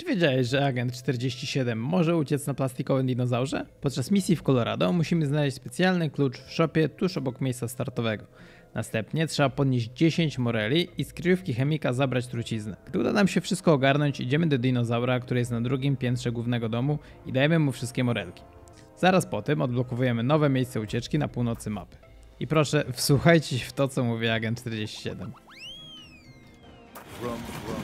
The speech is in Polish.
Czy wiedziałeś, że agent 47 może uciec na plastikowym dinozaurze? Podczas misji w Colorado musimy znaleźć specjalny klucz w shopie tuż obok miejsca startowego. Następnie trzeba podnieść 10 moreli i z kryjówki chemika zabrać truciznę. Gdy uda nam się wszystko ogarnąć, idziemy do dinozaura, który jest na drugim piętrze głównego domu i dajemy mu wszystkie morelki. Zaraz po tym odblokowujemy nowe miejsce ucieczki na północy mapy. I proszę, wsłuchajcie się w to, co mówi agent 47. Vroom, vroom,